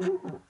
Mm-hmm.